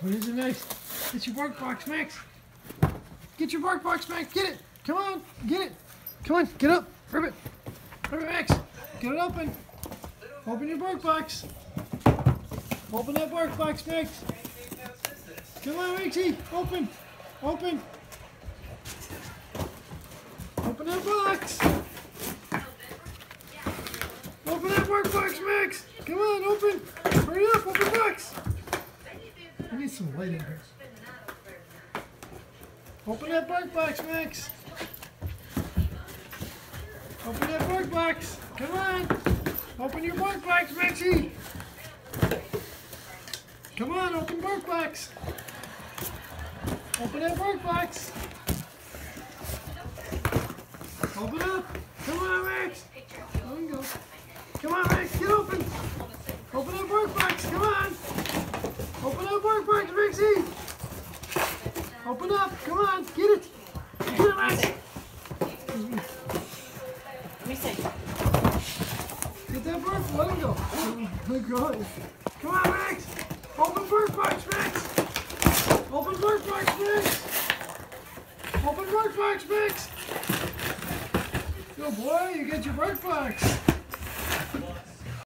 What is it, Max? Get your bark box, Max. Get your bark box, Max. Get it. Come on. Get it. Come on. Get up. Rip it. Rip it, Max. Get it open. Open your bark box. Open that bark box, Max. Come on, Maxie. Open. Open. Open that box. Open that bark box, Max. Come on, open. Hurry up, open the box. I need some light in here. Open that bark box, Max. Open that bark box. Come on. Open your bark box, Maxie. Come on, open bark box. Open that bark box. Open up. Come on, Max. There you go. Come on, Max. Get open. Open that bark box. Come on. Open that Maxie. Open up. Come on. Get it. Get it, Max. Let me see. Get that bark. Let him go. Oh my God. Come on, Max. Open bark box, Max. Open bark box, Max. Open bark box, Max. Good boy. You get your bark box.